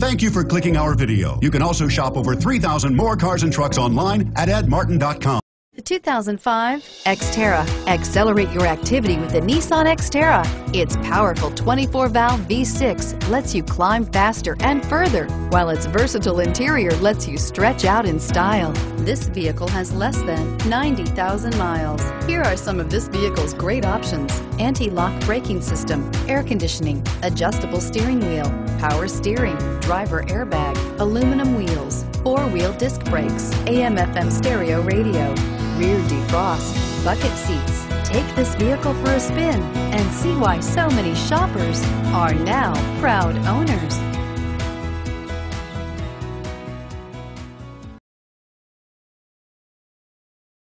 Thank you for clicking our video. You can also shop over 3,000 more cars and trucks online at edmartin.com. The 2005 Xterra. Accelerate your activity with the Nissan Xterra. Its powerful 24-valve V6 lets you climb faster and further, while its versatile interior lets you stretch out in style. This vehicle has less than 90,000 miles. Here are some of this vehicle's great options. Anti-lock braking system, air conditioning, adjustable steering wheel, power steering, driver airbag, aluminum wheels, four-wheel disc brakes, AM FM stereo radio, rear defrost, bucket seats. Take this vehicle for a spin and see why so many shoppers are now proud owners.